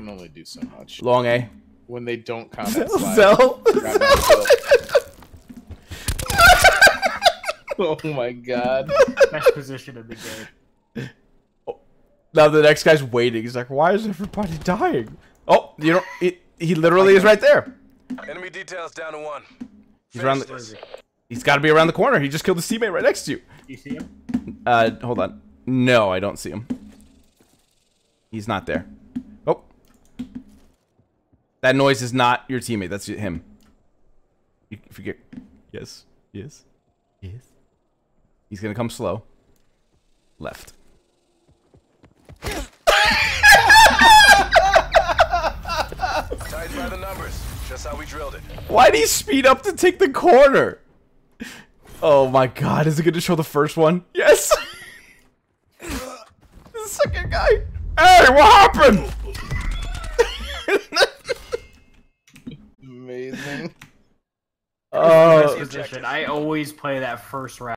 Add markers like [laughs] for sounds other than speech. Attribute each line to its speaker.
Speaker 1: can only do so much.
Speaker 2: Long A.
Speaker 1: When they don't [laughs] count that slide.
Speaker 2: Zell.
Speaker 1: Grab [laughs] oh my god.
Speaker 3: Best position in the game.
Speaker 2: Now the next guy's waiting. He's like, why is everybody dying? Oh, you don't. He, he literally is right there.
Speaker 4: Enemy details down to one.
Speaker 2: He's around the,
Speaker 4: this.
Speaker 2: He's got to be around the corner. He just killed his teammate right next to you.
Speaker 3: You see him?
Speaker 2: Uh, hold on. No, I don't see him. He's not there. That noise is not your teammate. That's him. You forget. Yes. Yes. Yes. He's gonna come slow. Left.
Speaker 4: Tied by the numbers. Just how we drilled it.
Speaker 2: Why'd he speed up to take the corner? Oh my god, is it gonna show the first one? Yes! [laughs] the second guy. Hey, what happened?
Speaker 1: Amazing.
Speaker 2: Oh,
Speaker 3: Best position. I always play that first round.